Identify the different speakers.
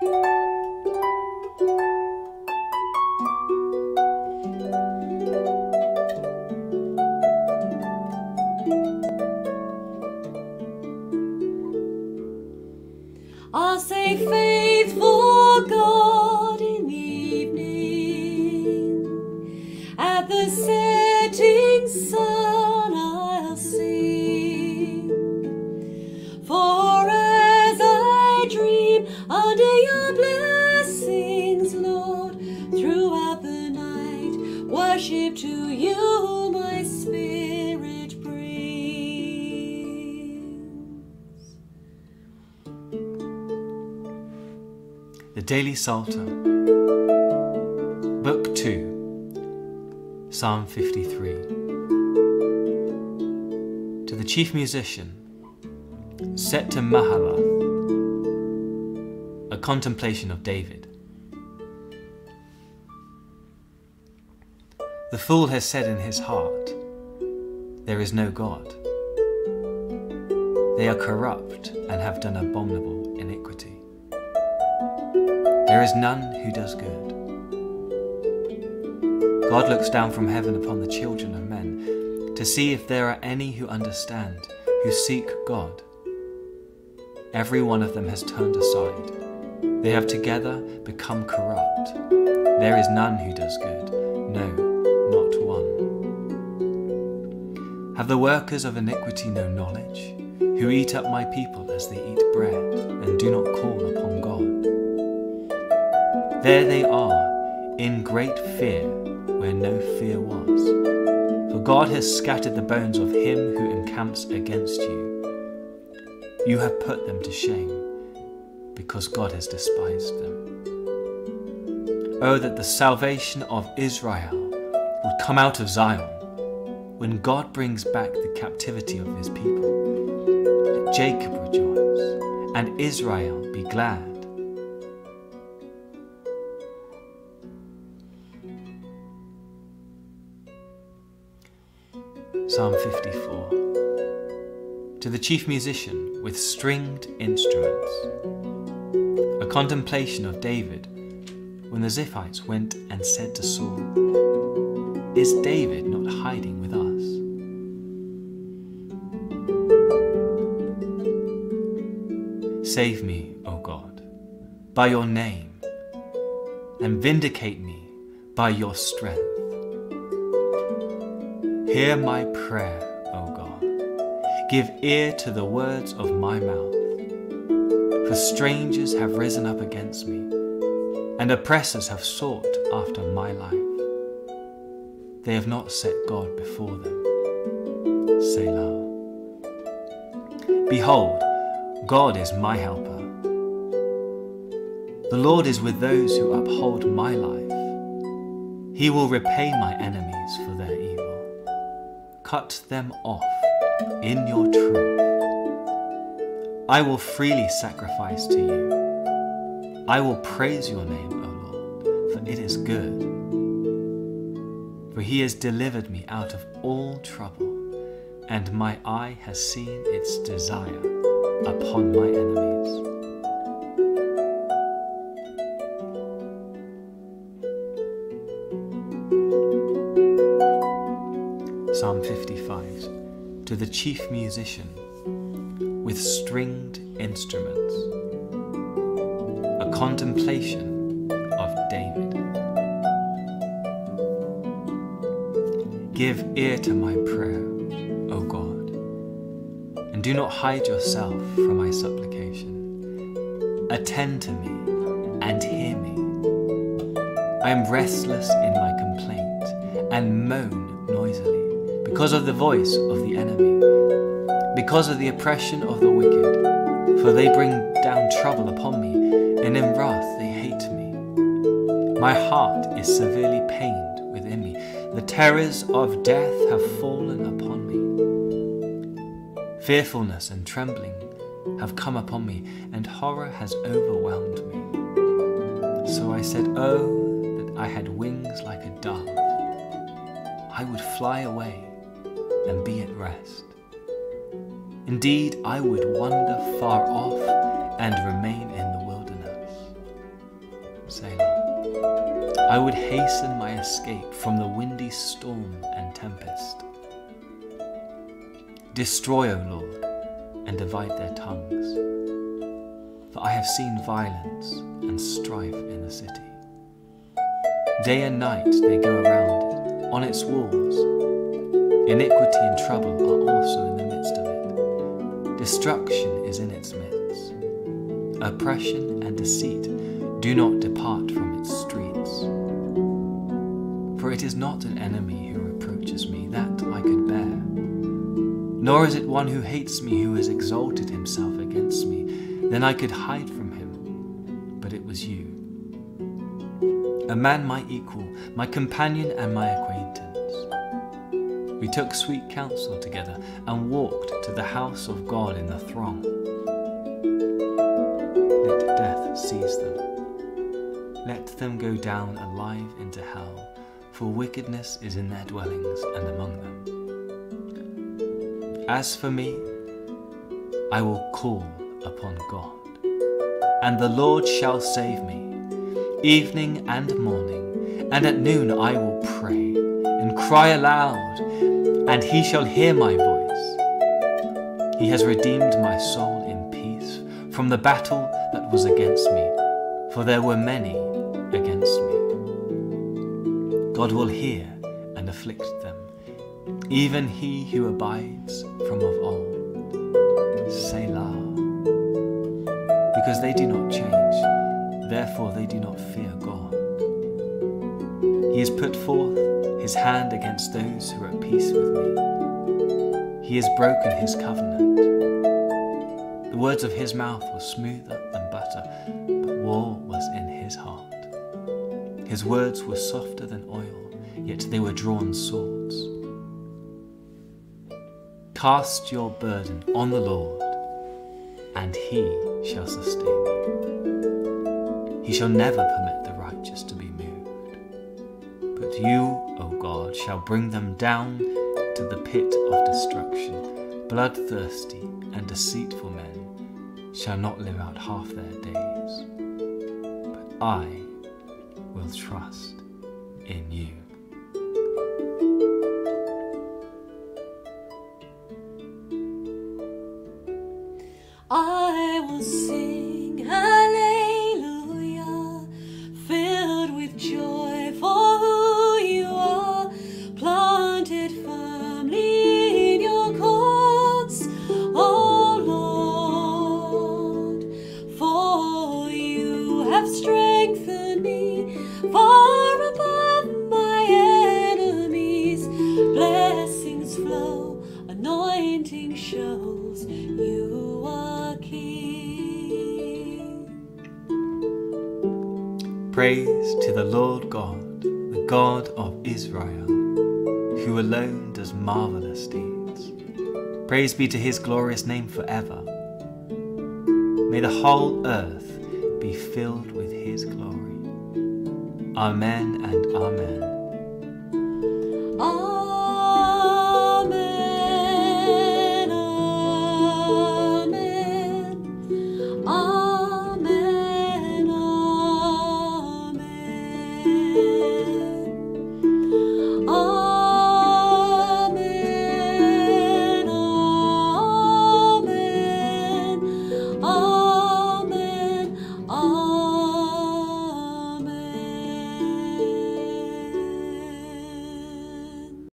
Speaker 1: I'll worship to you my spirit brings.
Speaker 2: The Daily Psalter, Book 2, Psalm 53. To the chief musician, set to Mahalath, a contemplation of David. The fool has said in his heart, There is no God. They are corrupt and have done abominable iniquity. There is none who does good. God looks down from heaven upon the children of men to see if there are any who understand, who seek God. Every one of them has turned aside. They have together become corrupt. There is none who does good, no, Have the workers of iniquity no knowledge, who eat up my people as they eat bread, and do not call upon God? There they are, in great fear, where no fear was. For God has scattered the bones of him who encamps against you. You have put them to shame, because God has despised them. Oh, that the salvation of Israel would come out of Zion, when God brings back the captivity of his people. Let Jacob rejoice, and Israel be glad. Psalm 54. To the chief musician with stringed instruments. A contemplation of David when the Ziphites went and said to Saul, Is David not hiding with us? Save me, O God, by your name, and vindicate me by your strength. Hear my prayer, O God. Give ear to the words of my mouth. For strangers have risen up against me, and oppressors have sought after my life. They have not set God before them. Selah. Behold, God is my helper. The Lord is with those who uphold my life. He will repay my enemies for their evil. Cut them off in your truth. I will freely sacrifice to you. I will praise your name, O Lord, for it is good. For he has delivered me out of all trouble, and my eye has seen its desire upon my enemies. Psalm 55 To the chief musician with stringed instruments, a contemplation of David. Give ear to my prayer, do not hide yourself from my supplication. Attend to me and hear me. I am restless in my complaint and moan noisily because of the voice of the enemy, because of the oppression of the wicked. For they bring down trouble upon me, and in wrath they hate me. My heart is severely pained within me. The terrors of death have fallen upon me. Fearfulness and trembling have come upon me, and horror has overwhelmed me. So I said, Oh, that I had wings like a dove. I would fly away and be at rest. Indeed, I would wander far off and remain in the wilderness. Selah. I would hasten my escape from the windy storm and tempest. Destroy, O Lord, and divide their tongues. For I have seen violence and strife in the city. Day and night they go around it, on its walls. Iniquity and trouble are also in the midst of it. Destruction is in its midst. Oppression and deceit do not depart from its streets. For it is not an enemy nor is it one who hates me who has exalted himself against me. Then I could hide from him, but it was you. A man my equal, my companion and my acquaintance. We took sweet counsel together and walked to the house of God in the throng. Let death seize them let them go down alive into hell, for wickedness is in their dwellings and among them. As for me, I will call upon God, and the Lord shall save me. Evening and morning, and at noon I will pray and cry aloud, and he shall hear my voice. He has redeemed my soul in peace from the battle that was against me, for there were many against me. God will hear and afflict them, even he who abides from of old. Selah. Because they do not change, therefore they do not fear God. He has put forth his hand against those who are at peace with me. He has broken his covenant. The words of his mouth were smoother than butter, but war was in his heart. His words were softer than oil, yet they were drawn swords. Cast your burden on the Lord, and he shall sustain you. He shall never permit the righteous to be moved. But you, O God, shall bring them down to the pit of destruction. Bloodthirsty and deceitful men shall not live out half their days. But I will trust in you.
Speaker 1: I will sing hallelujah, filled with joy for who you are, planted firmly in your courts, O Lord. For you have strengthened
Speaker 2: Praise to the Lord God, the God of Israel, who alone does marvelous deeds. Praise be to his glorious name forever. May the whole earth be filled with his glory. Amen and amen.
Speaker 1: Amen.